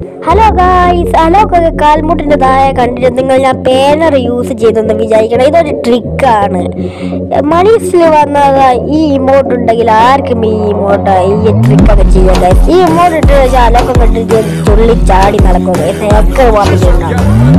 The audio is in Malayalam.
ഹലോ ഗായ്സ് ഹലോ കാൽമുട്ടിന്റെ താഴെ കണ്ടിട്ട് നിങ്ങൾ ഞാൻ പേനർ യൂസ് ചെയ്തെന്ന് വിചാരിക്കണം. ഇതൊരു ട്രിക്കാണ് മണീസിൽ വന്നത് ഈ ഇമോട്ട് ഉണ്ടെങ്കിൽ ആർക്കും ഈ ഇമോട്ട് ഈ ട്രിക്കൊക്കെ ചെയ്യാൻ guys. ഈ ഇമോട്ട് ഇട്ട് വെച്ചാൽ അലോക്കം കണ്ടിട്ട് ചുള്ളി ചാടി നടക്കും. എന്നൊക്കെ ഒക്കെ